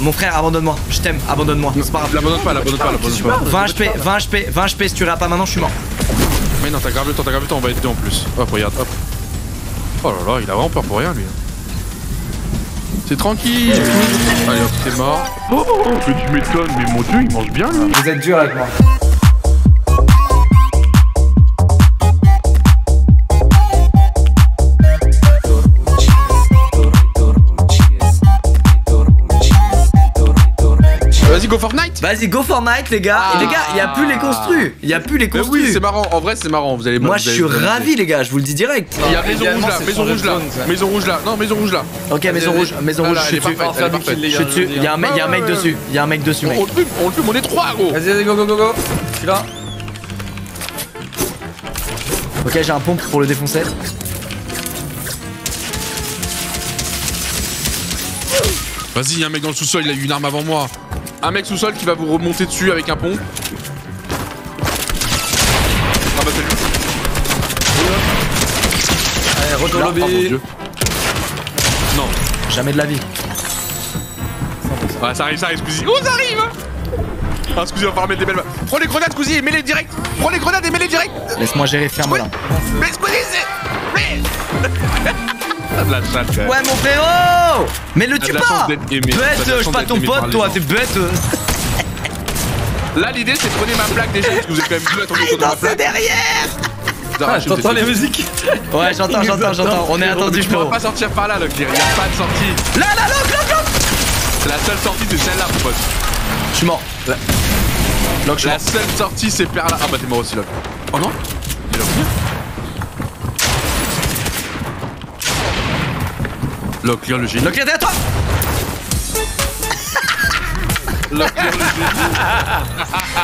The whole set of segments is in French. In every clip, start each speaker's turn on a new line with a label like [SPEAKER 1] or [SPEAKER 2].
[SPEAKER 1] Mon frère, abandonne-moi. Je t'aime, abandonne-moi. C'est pas grave.
[SPEAKER 2] L'abandonne pas, l'abandonne pas, l'abandonne pas.
[SPEAKER 1] 20 HP, 20 HP, 20 HP. Si tu réas pas maintenant, je suis mort.
[SPEAKER 2] Mais non, t'as grave le temps, t'as grave le temps, on va être deux en plus. Hop, regarde, hop. Oh là là, il a vraiment peur pour rien lui. C'est tranquille. Allez hop, t'es mort.
[SPEAKER 3] Oh, oh, oh, mais tu m'étonnes, mais mon dieu, il mange bien lui.
[SPEAKER 1] Vous êtes dur avec moi.
[SPEAKER 2] Vas-y, go Fortnite
[SPEAKER 1] Vas-y, go Fortnite, les gars. Et les gars, il y a plus les construits. Il y a plus les
[SPEAKER 2] Mais
[SPEAKER 1] construits.
[SPEAKER 2] oui, c'est marrant, en vrai c'est marrant, vous allez
[SPEAKER 1] Moi,
[SPEAKER 2] vous
[SPEAKER 1] je
[SPEAKER 2] allez-
[SPEAKER 1] suis ravi, les gars. Je vous le dis direct.
[SPEAKER 2] Il y a maison rouge là, maison rouge là, maison rouge là, non, maison rouge là.
[SPEAKER 1] Ok, maison rouge, maison rouge.
[SPEAKER 2] là,
[SPEAKER 1] Je
[SPEAKER 2] elle
[SPEAKER 1] suis
[SPEAKER 2] est
[SPEAKER 1] dessus.
[SPEAKER 2] parfaite, elle est parfaite.
[SPEAKER 1] Je suis dessus. Il y a un mec, il y a un mec
[SPEAKER 2] Ouais, ouais,
[SPEAKER 1] dessus. Il y a un mec dessus, mec.
[SPEAKER 2] On le fume, on le fume, on est trois gros
[SPEAKER 4] Vas-y, vas-y, go, go, go, go. Je suis là.
[SPEAKER 1] Ok, j'ai un pompe pour le défoncer.
[SPEAKER 2] Vas-y, y'a un mec dans le sous-sol, il a eu une arme avant moi. Un mec sous-sol qui va vous remonter dessus avec un pont. Ah bah c'est lui.
[SPEAKER 4] Allez, retour
[SPEAKER 2] oh
[SPEAKER 4] lobby.
[SPEAKER 2] dieu. Non.
[SPEAKER 1] Jamais de la vie.
[SPEAKER 2] Ah ça arrive, ça arrive, Squeezie. Oh ça arrive Ah Squeezie va falloir mettre des belles... Prends les grenades Squeezie et mets-les direct Prends les grenades et mets-les direct
[SPEAKER 1] Laisse-moi gérer, ferme-la.
[SPEAKER 2] Mais Squeezie c'est... Mais T'as de la chatte quand même.
[SPEAKER 1] Ouais, mon frérot Mais le tue pas Bête, je suis pas ton pote, toi, t'es bête
[SPEAKER 2] Là l'idée c'est de prenez ma plaque déjà parce que vous êtes quand même à tomber autour de ma plaque.
[SPEAKER 1] derrière
[SPEAKER 4] Ah,
[SPEAKER 2] je t'ai-
[SPEAKER 4] les musiques
[SPEAKER 1] Ouais, j'entends, j'entends, j'entends. On est attendu,
[SPEAKER 2] pourras
[SPEAKER 1] frérot.
[SPEAKER 2] pas sortir par là, Locklear. Y'a pas de sortie.
[SPEAKER 1] Là, là, lock, lock, lock
[SPEAKER 2] C'est la seule sortie, c'est celle-là, mon pote.
[SPEAKER 1] Je suis mort. Je suis
[SPEAKER 2] La seule sortie, c'est par là. Ah bah t'es mort aussi, Lock. Oh non Il est Locklear le génie.
[SPEAKER 1] Lock, derrière toi
[SPEAKER 2] Locklear le génie.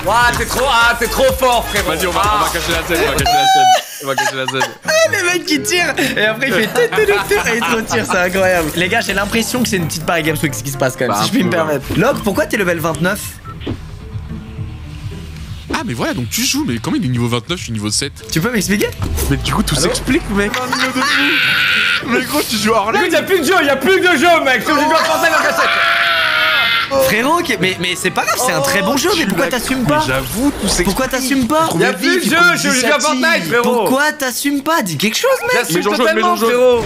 [SPEAKER 4] Ouah, t'es trop, ah, t'es trop fort, frérot.
[SPEAKER 2] Vas-y, on va, on va cacher la scène, on va cacher la scène. On va cacher la scène.
[SPEAKER 1] Les mecs qui tirent Et après il fait et il se retire, c'est incroyable. Les gars, j'ai l'impression que c'est une petite Paris Games Week ce qui se passe quand même,
[SPEAKER 2] Bah,
[SPEAKER 1] si je puis me permettre. Lock, pourquoi t'es level 29
[SPEAKER 2] Ah, mais voilà, donc tu joues, mais comment il est niveau 29, je suis niveau 7
[SPEAKER 1] Tu peux m'expliquer?
[SPEAKER 2] Mais du coup, tout s'explique, mec. Mais gros, tu joues hors
[SPEAKER 4] Écoute, y'a plus de jeu, y'a plus de jeu, mec. Je suis obligé de penser à la cassette.
[SPEAKER 1] Frérot, mais, mais c'est pas grave, c'est un très bon jeu, mais pourquoi t'assumes pas
[SPEAKER 2] J'avoue, tout s'explique.
[SPEAKER 1] Pourquoi t'assumes pas
[SPEAKER 4] Y'a plus de jeu, je suis obligé de Fortnite, frérot.
[SPEAKER 1] Pourquoi t'assumes pas Dis quelque chose, mec
[SPEAKER 4] J'assume totalement, frérot.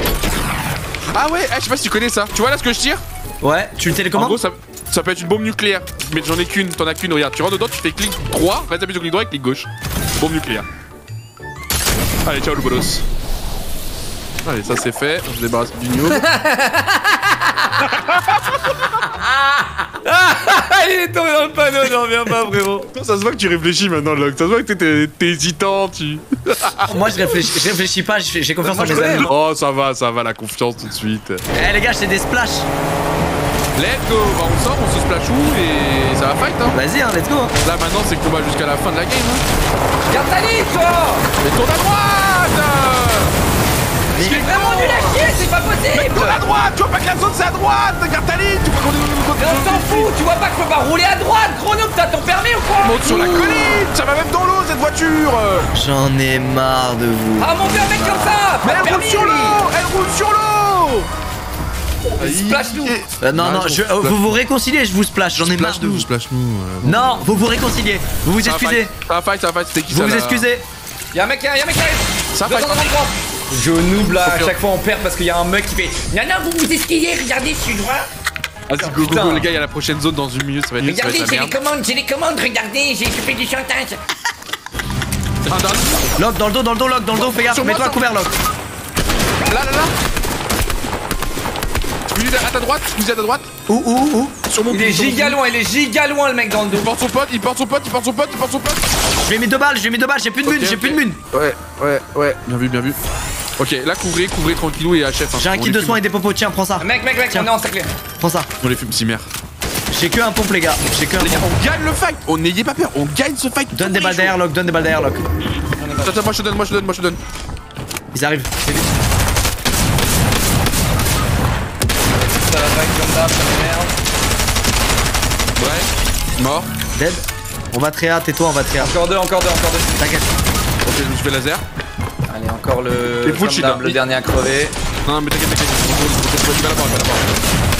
[SPEAKER 2] Ah ouais, eh, je sais pas si tu connais ça. Tu vois là ce que je tire?
[SPEAKER 1] Ouais, tu le
[SPEAKER 2] En
[SPEAKER 1] télécommandes
[SPEAKER 2] gros, ça, ça peut être une bombe nucléaire. Mais j'en ai qu'une, t'en as qu'une, regarde. Tu rentres dedans, tu fais clic droit, vas-y, appuie sur clic droit et clic gauche. Bombe nucléaire. Allez, ciao le bolos. Allez, ça c'est fait, on se débarrasse du noob.
[SPEAKER 4] Ah, il est tombé dans le panneau, j'en reviens pas, frérot.
[SPEAKER 2] ça se voit que tu réfléchis maintenant, Locke. Ça se voit que t'es- t'es hésitant, tu.
[SPEAKER 1] Moi je réfléchis, je réfléchis pas, j'ai confiance en mes amis.
[SPEAKER 2] Oh, ça va, ça va, la confiance tout de suite.
[SPEAKER 1] Eh les gars, c'est des splash
[SPEAKER 2] Let's go, bah, on sort, on se splash où et ça va fight, hein.
[SPEAKER 1] Vas-y, hein, let's go hein.
[SPEAKER 2] Là maintenant, c'est combat jusqu'à la fin de la game, hein.
[SPEAKER 4] Garde ta ligne, toi.
[SPEAKER 2] Mais tourne à droite
[SPEAKER 4] C'est vraiment nul à chier, c'est pas possible.
[SPEAKER 2] Tourne à droite Tu vois pas que la zone c'est à droite Garde ta ligne Tu vois qu'on
[SPEAKER 4] Mais on s'en fout, tu vois pas que je peux pas rouler à droite, gros noob, t'as ton permis ou quoi?
[SPEAKER 2] Monte sur la colline Ça va même dans l'eau cette voiture.
[SPEAKER 1] J'en ai marre de vous.
[SPEAKER 4] Ah mon dieu, un mec comme ça
[SPEAKER 2] Mais
[SPEAKER 4] de
[SPEAKER 2] elle roule
[SPEAKER 4] permis,
[SPEAKER 2] sur l'eau Elle roule sur l'eau.
[SPEAKER 4] Splash nous.
[SPEAKER 1] Euh, non, non,
[SPEAKER 2] je
[SPEAKER 1] euh, vous vous réconciliez, je vous splash, j'en ai marre de vous.
[SPEAKER 2] splash nous
[SPEAKER 1] Non, vous vous réconciliez, vous vous excusez,
[SPEAKER 2] Ça va fight, ça va fight, c'était qui
[SPEAKER 1] vous
[SPEAKER 2] ça
[SPEAKER 1] vous excusez.
[SPEAKER 4] Y'a un mec, y'a un mec qui arrive.
[SPEAKER 2] Ça fight
[SPEAKER 4] 233 Je noob là, à chaque fois on perd parce qu'il y a un mec qui fait Non, non, vous vous excusez, regardez, je suis droit.
[SPEAKER 2] Vas-y, go, go, go, les gars, il y a la prochaine zone dans une minute, ça va être,
[SPEAKER 4] Regardez, j'ai les commandes, j'ai les commandes, regardez, j'ai fait du chantage.
[SPEAKER 1] Lock dans le dos, dans le dos, lock dans le dos, fais gaffe, mets-toi
[SPEAKER 2] sur-
[SPEAKER 1] couvert, lock.
[SPEAKER 2] Là, là, là. Squeezie à ta droite, Squeezie à ta droite.
[SPEAKER 1] Où, où, où?
[SPEAKER 2] Sur mon
[SPEAKER 4] Il est giga loin, il est giga loin le mec dans le dos.
[SPEAKER 2] Il porte son pote, il porte son pote, il porte son pote, il porte son pote.
[SPEAKER 1] Je lui ai mis deux balles, je lui ai mis deux balles, j'ai plus de mune, j'ai plus de mune.
[SPEAKER 2] Ouais, ouais, ouais. Bien vu, bien vu. Ok, là, couvrez, couvrez tranquillou et HF. hein.
[SPEAKER 1] J'ai un
[SPEAKER 2] On
[SPEAKER 1] kit de soins et des popos, tiens, prends ça,
[SPEAKER 4] Mec, mec, mec,
[SPEAKER 1] Tiens.
[SPEAKER 4] on est en
[SPEAKER 1] prends ça.
[SPEAKER 2] On les fume, si merde.
[SPEAKER 1] J'ai que un pompe, les gars, j'ai que un
[SPEAKER 2] Les gars,
[SPEAKER 1] pompe.
[SPEAKER 2] on gagne le fight On n'ayez pas peur, on gagne ce fight
[SPEAKER 1] Donne des balles
[SPEAKER 2] les
[SPEAKER 1] derrière, lock, donne des balles derrière, lock.
[SPEAKER 2] Attends, attends, moi je te donne, moi je te donne, moi je te donne.
[SPEAKER 1] Ils arrivent.
[SPEAKER 4] Ça va pas comme ça, ça m'énerve
[SPEAKER 2] Ouais, mort.
[SPEAKER 1] Dead. On va très hâte, tais-toi, on va très hâte.
[SPEAKER 4] Encore deux, encore deux, encore deux
[SPEAKER 1] T'inquiète.
[SPEAKER 2] Ok, je me suis fait laser.
[SPEAKER 4] Allez, encore le...
[SPEAKER 2] Hein.
[SPEAKER 4] le dernier à crever
[SPEAKER 2] Non, mais t'inquiète, t'inquiète. Il va là-bas, il va là-bas.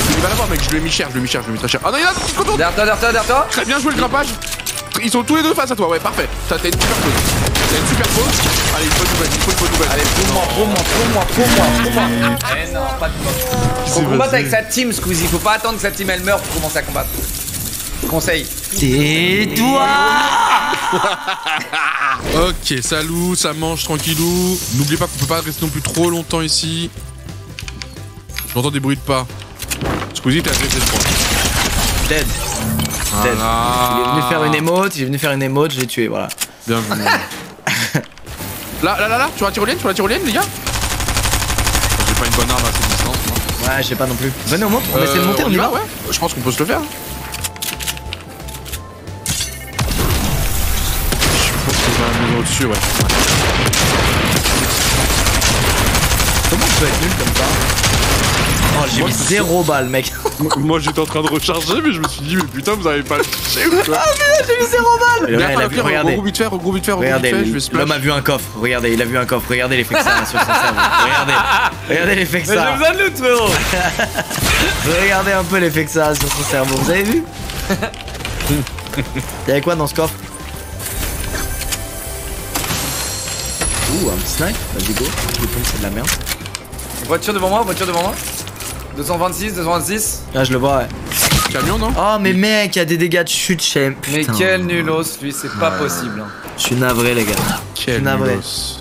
[SPEAKER 2] il va l'avoir, mec. Je lui ai mis cher, je lui ai mis cher, je lui ai mis très cher. Ah non, il y en a qui se contournent.
[SPEAKER 4] Derrière toi, derrière toi, derrière toi
[SPEAKER 2] Très bien joué le grimpage. Ils sont tous les deux face à toi, ouais, parfait. T'as une super pause. T'as une super pause. Allez, une bonne nouvelle, il faut une bonne nouvelle.
[SPEAKER 4] Allez, prends-moi, prends-moi, prends-moi, prends-moi, prends-moi. Eh non, pas de mort. Faut combattre avec sa team, Squeezie. Faut pas attendre que sa team elle meure pour commencer à combattre. Conseil.
[SPEAKER 1] Tais-toi
[SPEAKER 2] Ok, salut, ça mange tranquillou. N'oubliez pas qu'on peut pas rester non plus trop longtemps ici. J'entends des bruits de pas. Squeezie, t'es agressé, je crois.
[SPEAKER 1] Dead. Dead.
[SPEAKER 2] Voilà.
[SPEAKER 1] Il est venu faire une émote, il est venu faire une émote, je l'ai tué, voilà.
[SPEAKER 2] Bien vu. là, là, là, là, sur la tyrolienne, sur la tyrolienne, les gars? J'ai pas une bonne arme à cette distance, moi.
[SPEAKER 1] Ouais, je sais pas non plus. Venez, on monte, on essaie de
[SPEAKER 2] Euh,
[SPEAKER 1] monter, on y va
[SPEAKER 2] ouais Je pense qu'on peut se le faire. Au-dessus, ouais.
[SPEAKER 1] Comment tu peux être nul comme ça Oh, j'ai
[SPEAKER 2] Moi,
[SPEAKER 1] mis zéro balle, mec.
[SPEAKER 2] Moi j'étais en train de recharger, mais je me suis dit, mais putain, vous avez pas le touché ou quoi
[SPEAKER 1] j'ai mis zéro balle
[SPEAKER 2] Mais
[SPEAKER 1] il a vu- Regardez,
[SPEAKER 2] vite vite regroupe
[SPEAKER 1] regardez,
[SPEAKER 2] vite fait, je vais splash.
[SPEAKER 1] l'homme a vu un coffre. Regardez, il a vu un coffre. Regardez l'effet que ça a sur son cerveau. Regardez, regardez l'effet que ça a.
[SPEAKER 4] besoin de loot, frérot.
[SPEAKER 1] Regardez un peu l'effet que ça a sur son cerveau. Vous avez vu Y'avait quoi dans ce coffre snipe. Vas-y, go. Je tombe, c'est de la merde.
[SPEAKER 4] Voiture devant moi, voiture devant moi. 226, 226.
[SPEAKER 1] Là, je le vois, ouais.
[SPEAKER 2] Camion, non
[SPEAKER 1] Oh, mais mec, il y a des dégâts de chute chez.
[SPEAKER 4] Mais quel nulos, lui, c'est pas possible. hein.
[SPEAKER 1] Je suis navré, les gars.
[SPEAKER 2] Quel
[SPEAKER 1] navré.
[SPEAKER 2] nulos.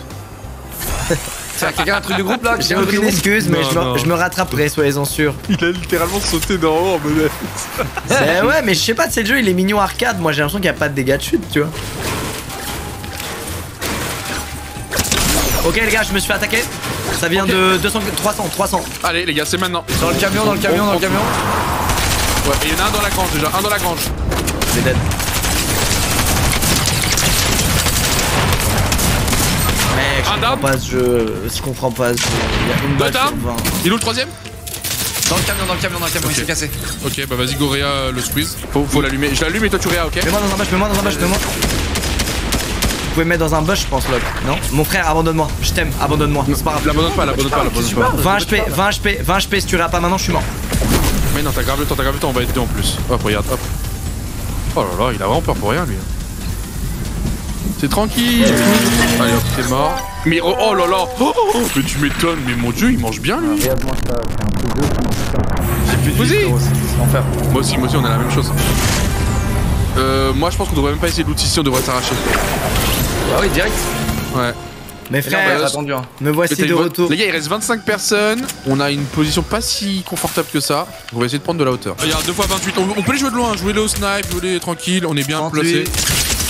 [SPEAKER 4] Tiens, quelqu'un a un truc de groupe là
[SPEAKER 1] J'ai aucune excuse, mais
[SPEAKER 2] Non,
[SPEAKER 1] je me, je me rattraperai, soyez-en sûrs.
[SPEAKER 2] Il a littéralement sauté d'en haut en mode.
[SPEAKER 1] C'est- ouais, mais je sais pas, c'est le jeu, il est mignon arcade. Moi, j'ai l'impression qu'il n'y a pas de dégâts de chute, tu vois. Ok, les gars, je me suis fait attaquer. Ça vient de 200, 300, 300.
[SPEAKER 2] Allez, les gars, c'est maintenant.
[SPEAKER 4] Dans le camion, dans le camion, dans le camion.
[SPEAKER 2] Ouais, il y en a un dans la grange déjà, un dans la grange.
[SPEAKER 1] C'est dead. Mec, je
[SPEAKER 2] Un
[SPEAKER 1] comprends
[SPEAKER 2] down.
[SPEAKER 1] pas ce jeu. Je comprends pas ce jeu. Il y a une balle sur
[SPEAKER 2] down.
[SPEAKER 1] 20.
[SPEAKER 2] Il est où le troisième?
[SPEAKER 4] Dans le camion, dans le camion, dans le camion, il s'est cassé.
[SPEAKER 2] Ok, bah vas-y, Gorea, euh, le squeeze. Faut, faut l'allumer. Je l'allume et toi tu réa, ok?
[SPEAKER 1] Mets-moi dans un bush, mets-moi dans un bush, mets-moi. Vous pouvez me mettre dans un bush, je pense, Locke. Non? Mon frère, abandonne-moi. Je t'aime, abandonne-moi. C'est pas grave.
[SPEAKER 2] L'abandonne pas, l'abandonne pas, l'abandonne pas.
[SPEAKER 1] 20 HP, 20 HP, 20 HP, si tu réas pas maintenant, je suis mort.
[SPEAKER 2] Mais non, t'as grave le temps, t'as grave le temps, on va être deux en plus. Hop, regarde, hop. Oh là là, il a vraiment peur pour rien, lui. C'est tranquille. Allez hop, t'es mort. Mais oh, oh là là oh, oh, oh, Mais tu m'étonnes, mais mon dieu, il mange bien, lui Vas-y
[SPEAKER 4] Enfer.
[SPEAKER 2] Moi aussi, moi aussi, on a la même chose. Euh, moi je pense qu'on devrait même pas essayer de loot ici, on devrait s'arracher.
[SPEAKER 4] Ah oui, direct.
[SPEAKER 2] Ouais.
[SPEAKER 1] Mes
[SPEAKER 4] Et là, attendu. Hein.
[SPEAKER 1] me voici de retour.
[SPEAKER 2] Les gars, il reste 25 personnes. On a une position pas si confortable que ça. On va essayer de prendre de la hauteur. Il y a 2 x 28. On, on peut les jouer de loin. Jouer les au snipe, jouer les tranquille. On est bien
[SPEAKER 4] 38.
[SPEAKER 2] placé.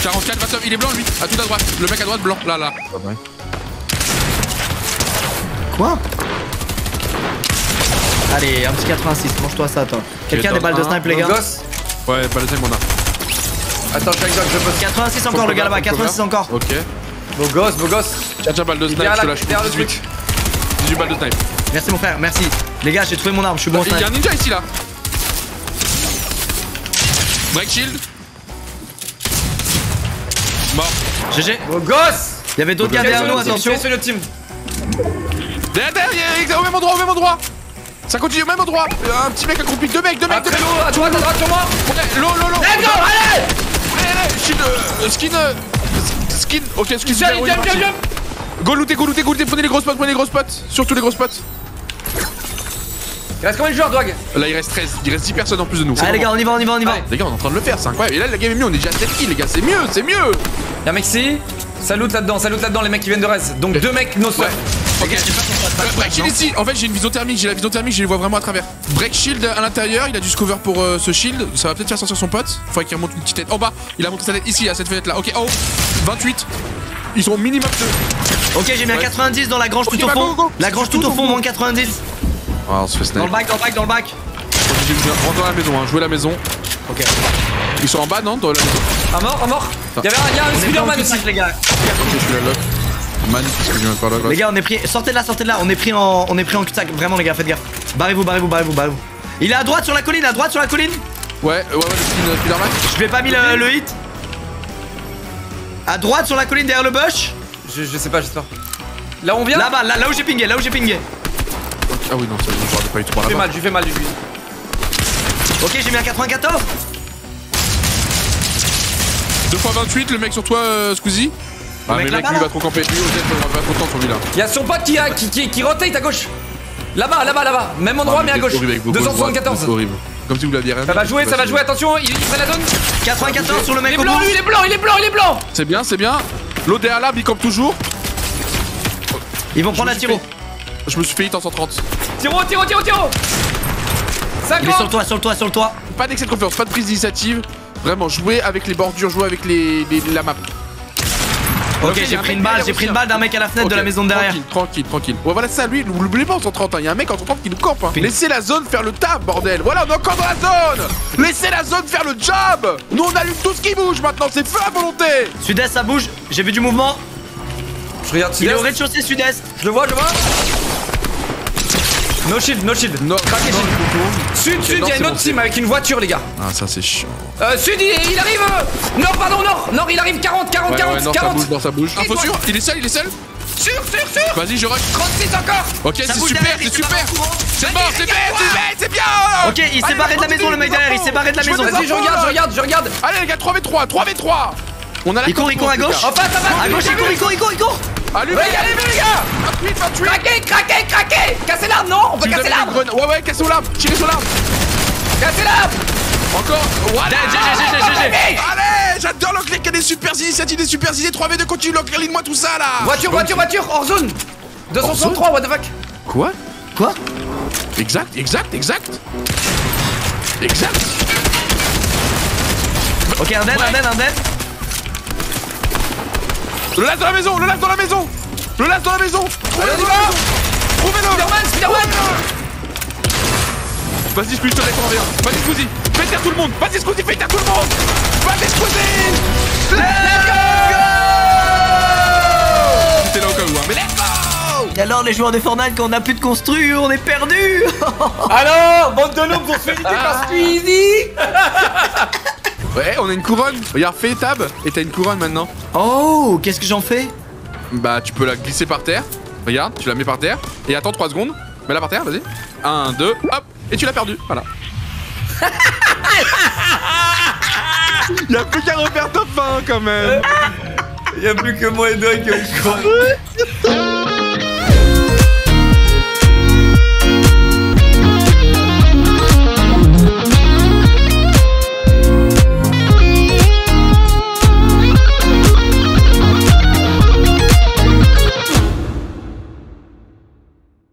[SPEAKER 2] 44, 29. Il est blanc lui. À tout à droite. Le mec à droite, blanc. Là, là.
[SPEAKER 1] Quoi? Allez, un petit 86, mange-toi ça, toi. Quelqu'un a des balles de snipe, les gars?
[SPEAKER 2] Ouais, pas le time, on a.
[SPEAKER 4] Attends, chaque je pose.
[SPEAKER 1] 86 encore, le gars là-bas, 86 encore.
[SPEAKER 2] Ok.
[SPEAKER 4] Beau gosse, beau gosse.
[SPEAKER 2] Tiens, tiens, balle de snipe. Je te lâche.
[SPEAKER 4] derrière le
[SPEAKER 2] 18. 18 balles de snipe.
[SPEAKER 1] Merci, mon frère, merci. Les gars, j'ai trouvé mon arme, je suis bon
[SPEAKER 2] Il y a un ninja ici là. Break shield. Mort.
[SPEAKER 1] GG.
[SPEAKER 4] Beau gosse.
[SPEAKER 1] Il y avait d'autres gars derrière nous, attention.
[SPEAKER 4] sur le team.
[SPEAKER 2] Derrière, derrière, il est au même endroit, au même endroit. Ça continue au même endroit. Euh, Un petit mec accroupi, deux mecs, deux mecs, deux
[SPEAKER 4] Après
[SPEAKER 2] mecs.
[SPEAKER 4] l'eau, à droite, à droite sur moi.
[SPEAKER 2] L'eau, l'eau, l'eau.
[SPEAKER 4] Let's go, allez.
[SPEAKER 2] Allez, skin, skin, ok, skin, parti.
[SPEAKER 4] viens, viens.
[SPEAKER 2] Go looter, go looter, go looter, prenez les gros spots, prenez les gros spots, surtout les gros spots.
[SPEAKER 4] Il reste combien de joueurs, Dwag?
[SPEAKER 2] Là, il reste 13, il reste 10 personnes en plus de nous.
[SPEAKER 1] Allez, les gars, on y va, on y va, on y va.
[SPEAKER 4] Allez.
[SPEAKER 2] Les gars, on est en train de le faire, c'est incroyable. Et là, la game est mieux, on est déjà à 7 kills, les gars, c'est mieux, c'est mieux.
[SPEAKER 4] Y'a un mec ici. Salut là-dedans, salut là-dedans, les mecs qui viennent de Rez. Donc deux mecs, nos
[SPEAKER 2] Ouais. Ok, Euh, Break shield ici. En fait, j'ai une vision thermique. J'ai la vision thermique, je les vois vraiment à travers. Break shield à l'intérieur. Il a du cover pour euh, ce shield. Ça va peut-être faire sortir son pote. Faudrait qu'il remonte une petite tête. En bas, il a monté sa tête ici, à cette fenêtre là. Ok, oh, 28. Ils sont au minimum 2.
[SPEAKER 1] Ok, j'ai mis un
[SPEAKER 2] Ouais.
[SPEAKER 1] 90 dans la grange tout au
[SPEAKER 2] bah,
[SPEAKER 1] fond.
[SPEAKER 2] go, go.
[SPEAKER 1] La grange tout au fond, moins 90.
[SPEAKER 2] Ah, on se fait
[SPEAKER 1] Dans le bac, dans le bac, dans le bac.
[SPEAKER 2] Rentre dans la maison, hein. jouez la maison.
[SPEAKER 1] Ok.
[SPEAKER 2] Ils sont en bas, non Dans la maison.
[SPEAKER 4] Un mort, un mort. Y'a un, y a un Spider-Man aussi.
[SPEAKER 1] les gars.
[SPEAKER 2] Ok, je suis là, Man, qu'est-ce que je viens de faire là, là
[SPEAKER 1] Les gars, on est pris. Sortez de là, sortez de là. On est pris en, on est pris en cul-de-sac. Vraiment, les gars, faites gaffe. Barrez-vous, barrez-vous, barrez-vous, barrez-vous. Il est à droite sur la colline, à droite sur la colline.
[SPEAKER 2] Ouais, ouais, ouais, le skin Spider-Man.
[SPEAKER 1] Je lui ai pas mis le, le hit. À droite sur la colline derrière le bush.
[SPEAKER 4] Je, je sais pas, j'espère. Là où on vient
[SPEAKER 1] Là-bas, là, là où j'ai pingé, là où j'ai pingé.
[SPEAKER 2] Ah oui, non, ça, je regarde pas du tout par
[SPEAKER 4] Je fais mal, je fais mal, lui.
[SPEAKER 1] Ok, j'ai mis un 94.
[SPEAKER 2] 2 x 28, le mec sur toi, euh, Squeezie. Ah, mais mec, lui,
[SPEAKER 1] là.
[SPEAKER 2] va trop camper. Lui, il va trop temps sur lui là.
[SPEAKER 4] Y'a son pote qui, a, qui, qui, qui rotate à gauche. Là-bas, là-bas, là-bas. Même endroit, mais à gauche. 274.
[SPEAKER 2] C'est horrible. Comme si vous l'aviez rien
[SPEAKER 4] Ça va jouer, ça va jouer, attention, il, il fait la zone.
[SPEAKER 1] 94 sur le
[SPEAKER 4] Il
[SPEAKER 1] mec
[SPEAKER 4] est
[SPEAKER 1] au
[SPEAKER 4] blanc, lui, il est blanc, il est blanc, il est blanc.
[SPEAKER 2] C'est bien, c'est bien. L'autre derrière l'arbre, il campe toujours.
[SPEAKER 1] Ils vont prendre la tiro.
[SPEAKER 2] Je me suis fait hit en 130.
[SPEAKER 4] Tiro, tiro, tiro, tiro.
[SPEAKER 1] Il est sur
[SPEAKER 4] 50.
[SPEAKER 1] le toit, sur le toit, sur le toit.
[SPEAKER 2] Pas d'excès de confiance, pas de prise d'initiative. Vraiment, jouer avec les bordures, jouer avec les, les- la map.
[SPEAKER 1] Ok, j'ai pris une balle, j'ai pris une balle d'un mec à la fenêtre de la maison de derrière.
[SPEAKER 2] Tranquille, tranquille, tranquille. Ouais, voilà ça, lui, n'oubliez pas en 130, hein. il y a un mec en 130 qui nous campe. Hein. Laissez la zone faire le taf, bordel. Voilà, on est encore dans la zone. Laissez la zone faire le job. Nous, on allume tout ce qui bouge maintenant, c'est feu à volonté.
[SPEAKER 1] Sud-est, ça bouge. J'ai vu du mouvement.
[SPEAKER 4] Je regarde
[SPEAKER 1] Il est au
[SPEAKER 4] sud-est.
[SPEAKER 1] rez-de-chaussée sud-est.
[SPEAKER 4] Je le vois, je le vois. No shield, no shield.
[SPEAKER 2] Non,
[SPEAKER 4] Craquez
[SPEAKER 2] non,
[SPEAKER 4] shield. Sud, sud,
[SPEAKER 2] non,
[SPEAKER 4] il y a
[SPEAKER 2] c'est
[SPEAKER 4] une autre team avec une voiture, les gars.
[SPEAKER 2] Ah, ça, c'est chiant.
[SPEAKER 4] Euh, sud, il, il arrive. euh, Nord, pardon, nord. Nord, il arrive 40, 40,
[SPEAKER 2] Ouais,
[SPEAKER 4] 40,
[SPEAKER 2] ouais, ça
[SPEAKER 4] 40.
[SPEAKER 2] bouge, non, ça bouge. Info sûr Il est seul, il est seul
[SPEAKER 4] Sûr, sûr, sûr.
[SPEAKER 2] Vas-y, je rush.
[SPEAKER 4] 36 encore.
[SPEAKER 2] Ok,
[SPEAKER 1] Ça
[SPEAKER 2] c'est super, c'est super. C'est mort, c'est bien, c'est bien, c'est bien.
[SPEAKER 1] Ok, il s'est barré de la maison, le mec derrière. Il s'est barré de la maison.
[SPEAKER 4] Vas-y, je regarde, je regarde, je regarde.
[SPEAKER 2] Allez, les gars, 3v3, 3v3. On a la
[SPEAKER 1] Il court, il court à gauche.
[SPEAKER 4] En face, en face.
[SPEAKER 1] À gauche, il court, il court, il court, il court.
[SPEAKER 2] Allumez,
[SPEAKER 4] Ouais, allez, les gars.
[SPEAKER 2] 28, 28.
[SPEAKER 4] Craquez, craquez, craquez. Cassez l'arbre, non On peut casser
[SPEAKER 2] grenades- Ouais, ouais, cassez au l'arbre, tirez sur l'arbre.
[SPEAKER 4] Cassez l'arbre.
[SPEAKER 2] Encore. Voilà. Allez, j'adore le clic, il y a des super initiatives, des super idées. 3v2, continue, ligne-moi tout ça là.
[SPEAKER 4] Voiture, voiture, voiture, hors zone. 263, what the fuck
[SPEAKER 2] Quoi?
[SPEAKER 1] Quoi?
[SPEAKER 2] Exact, exact, exact. Exact.
[SPEAKER 1] Ok, un dead, un dead, un dead.
[SPEAKER 2] Le lance dans la maison, le lance dans la maison. Le lance dans la maison.
[SPEAKER 4] Allez, on y va
[SPEAKER 2] Trouvez-le.
[SPEAKER 4] Spider-Man, Spider-Man
[SPEAKER 2] Vas-y, Squeezie, je te réponds rien. Vas-y, Squeezie. Fais taire tout le monde. Vas-y, Squeezie, fais taire tout le monde. Vas-y, Squeezie. Let's go T'es là au cas où, hein. Mais let's go
[SPEAKER 1] Et alors, les joueurs de Fortnite, quand on a plus de construit, on est perdu?
[SPEAKER 4] Alors, bande de noobs, on se fait par Squeezie
[SPEAKER 2] Ouais, on a une couronne. Regarde, fais tab et t'as une couronne maintenant.
[SPEAKER 1] Oh, qu'est-ce que j'en fais
[SPEAKER 2] Bah, tu peux la glisser par terre. Regarde, tu la mets par terre. Et attends 3 secondes. Mets-la par terre, vas-y. 1, 2, hop. Et tu l'as perdu. Voilà. Y'a plus qu'à refaire top 1 quand même.
[SPEAKER 4] Y'a plus que moi et Doc, je crois.